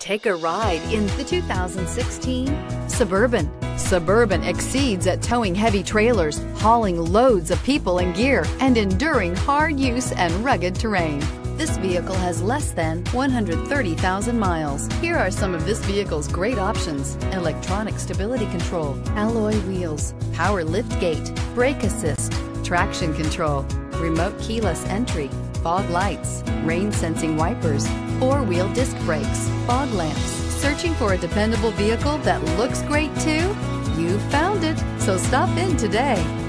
Take a ride in the 2016 Suburban. Suburban exceeds at towing heavy trailers, hauling loads of people and gear, and enduring hard use and rugged terrain. This vehicle has less than 130,000 miles. Here are some of this vehicle's great options. Electronic stability control, alloy wheels, power lift gate, brake assist, traction control, remote keyless entry, fog lights, rain sensing wipers, four-wheel disc brakes, fog lamps. Searching for a dependable vehicle that looks great too? You found it, so stop in today.